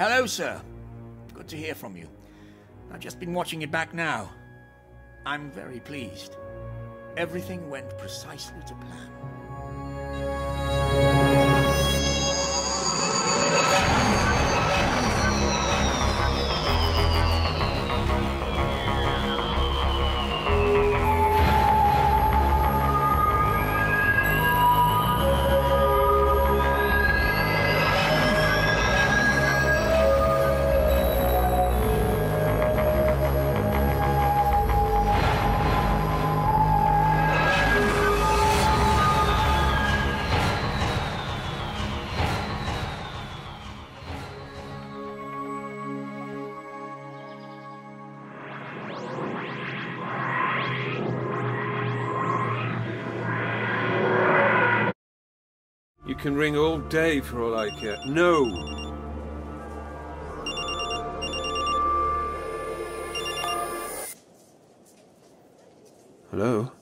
Hello, sir. Good to hear from you. I've just been watching it back now. I'm very pleased. Everything went precisely to plan. You can ring all day for all I care. No! Hello?